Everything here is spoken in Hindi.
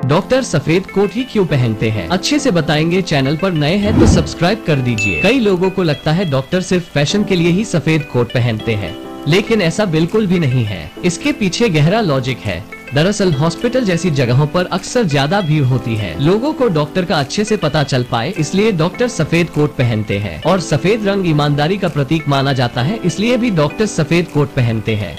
डॉक्टर सफ़ेद कोट ही क्यों पहनते हैं? अच्छे से बताएँगे चैनल पर नए हैं तो सब्सक्राइब कर दीजिए। कई लोगों को लगता है डॉक्टर सिर्फ़ फ़ैशन के लिए ही सफ़ेद कोट पहनते हैं, लेकिन ऐसा बिल्कुल भी नहीं है। इसके पीछे गहरा लॉजिक है। दरअसल हॉस्पिटल जैसी जगहों पर अक्सर ज़्यादा भीड़ होती है। लोगों को डॉक्टर का अच्छे से पता चल पाए, इसलिए डॉक्टर सफ़ेद कोट पहनते हैं। और सफ़ेद रंग ईमानदारी का प्रतीक माना जाता है, इसलिए भी डॉक्टर सफ़ेद कोट पहनते हैं।